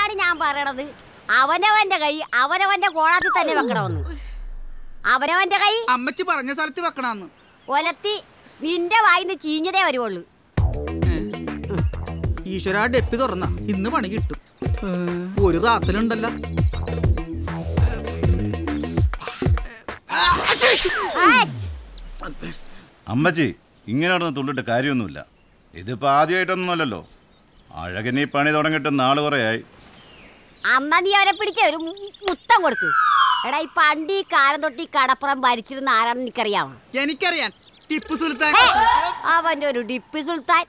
അതുകൊണ്ടാണ് ഞാൻ പറയണത്? അവനവന്റെ കൈ അവനവന്റെ കോളാത്തിൽ തന്നെ വെക്കണമെന്ന്. അവനവന്റെ കൈ അമ്മച്ചി പറഞ്ഞ സ്ഥലത്ത് വെക്കണമെന്ന് ഒലത്തി നിന്റെ വായിന്ന് ചീഞ്ഞതേ വരുവുള്ളൂ. ഈശ്വര ഡെപ്പി തുറന്ന. ഇന്ന് പണി കിട്ടും. ഒരു റാത്തലുണ്ടല്ലോ. അമ്മച്ചി ഇങ്ങനെ നടന്ന് തുള്ളിട്ട് കാര്യമൊന്നുമില്ല. ഇതിപ്പോൾ ആദ്യമായിട്ടൊന്നുമല്ലല്ലോ. അഴകനീ പണി തുടങ്ങിയിട്ട് നാൾ കുറയായി. അന്നാ നീ അവരെ പിടിച്ച ഒരു മുത്തം കൊടുക്ക്. എടാ ഈ പണ്ടി ഈ കാലം തൊട്ട് ഈ കടപ്പുറം ഭരിച്ചിരുന്ന ആരാണെന്ന് എനിക്കറിയാമോ എനിക്കറിയാം. ടിപ്പു സുൽത്താൻ. അവന്റെ ഒരു ടിപ്പു സുൽത്താൻ.